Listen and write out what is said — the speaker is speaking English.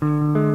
Bye.